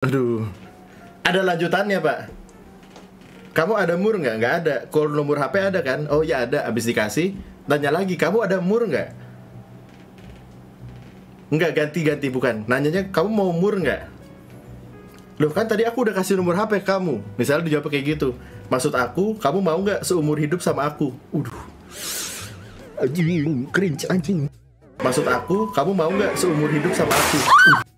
Aduh. Ada lanjutannya, Pak. Kamu ada mur nggak? Nggak ada. Kalau nomor HP ada kan? Oh ya ada. Abis dikasih, tanya lagi. Kamu ada mur nggak? Nggak ganti-ganti bukan. Nanyanya kamu mau mur nggak? Loh kan tadi aku udah kasih nomor HP kamu. Misalnya dijawab kayak gitu. Maksud aku, kamu mau nggak seumur hidup sama aku? Uduh. Anjing, cringe anjing. Maksud aku, kamu mau nggak seumur hidup sama aku? Uduh.